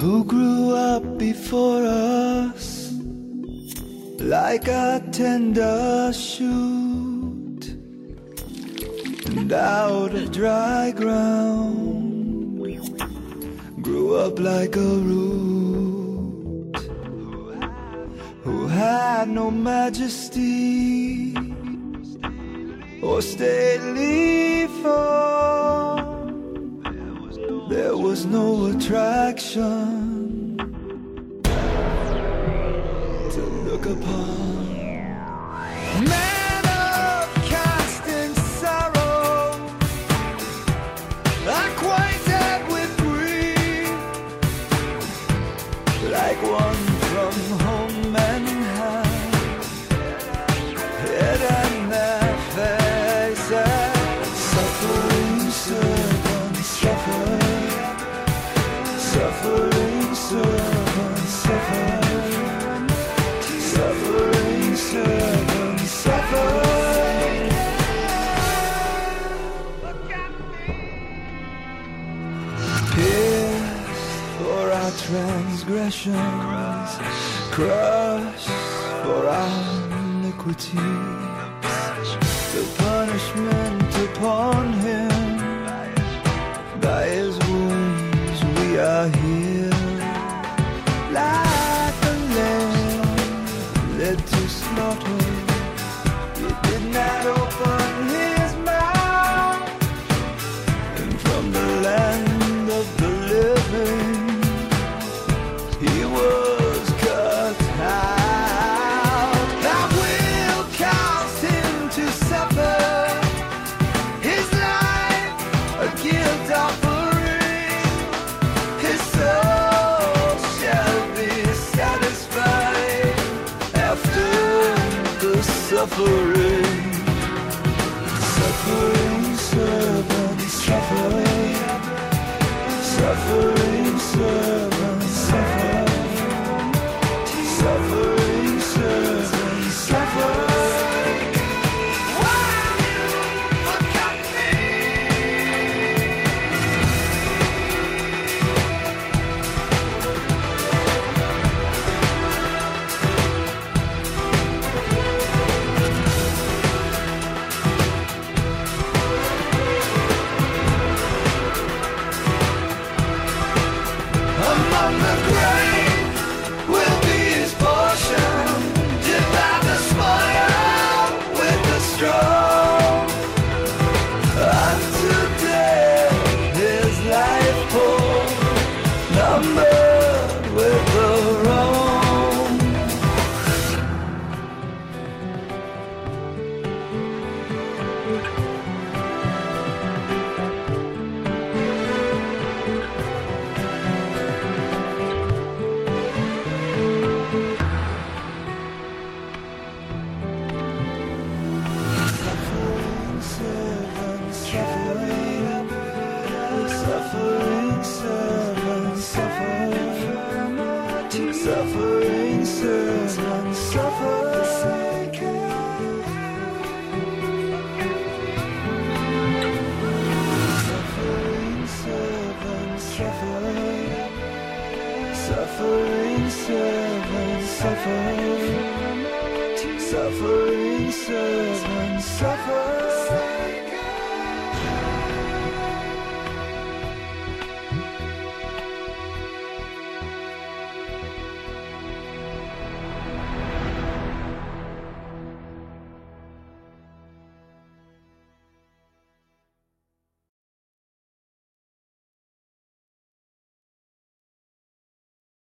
who grew up before us like a tender shoot and out of dry ground grew up like a root who had no majesty or stately form there was no attraction to look upon. Suffering servants suffer. Suffering servants suffer. Pierced for our transgressions, crushed for our iniquities. The punishment suffering. Suffering servants suffer. Suffering servants suffering serves unsuffering. Suffering servant, suffering. Suffering servant, suffering. Suffering servant, suffering.